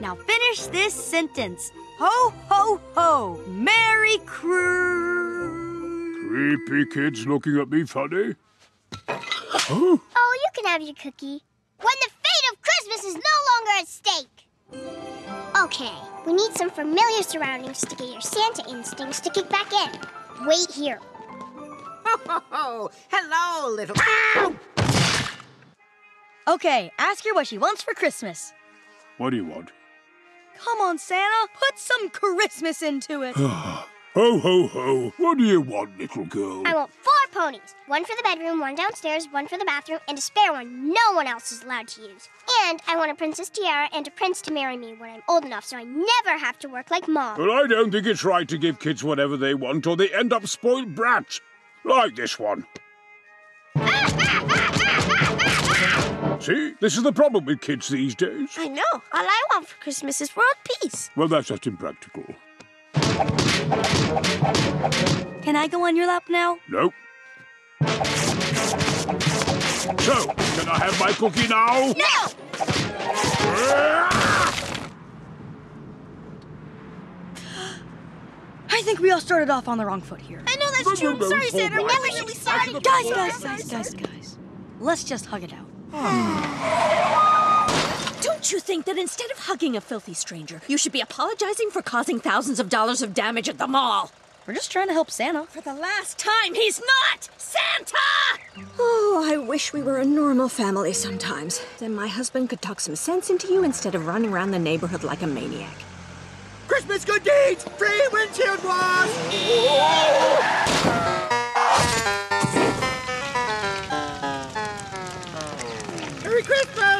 Now finish this sentence. Ho, ho, ho. Merry Cru... Creepy kids looking at me funny. Oh, you can have your cookie. When the fate of Christmas is no longer at stake. Okay, we need some familiar surroundings to get your Santa instincts to kick back in. Wait here. Ho, ho, ho. hello, little. Okay, ask her what she wants for Christmas. What do you want? Come on, Santa. Put some Christmas into it. Ho, ho, ho. What do you want, little girl? I want four ponies. One for the bedroom, one downstairs, one for the bathroom, and a spare one no one else is allowed to use. And I want a princess tiara and a prince to marry me when I'm old enough so I never have to work like mom. Well, I don't think it's right to give kids whatever they want or they end up spoiled brats. Like this one. See? This is the problem with kids these days. I know. All I want for Christmas is world peace. Well, that's just impractical. Can I go on your lap now? Nope. So, can I have my cookie now? No! I think we all started off on the wrong foot here. I know that's true. I'm sorry, Santa. I'm never really sorry. Guys, guys, guys, guys, guys. Let's just hug it out. Hmm. Don't you think that instead of hugging a filthy stranger, you should be apologizing for causing thousands of dollars of damage at the mall? We're just trying to help Santa. For the last time, he's not Santa! Oh, I wish we were a normal family sometimes. Then my husband could talk some sense into you instead of running around the neighborhood like a maniac. Christmas good deeds! Free windshield wash! Christmas!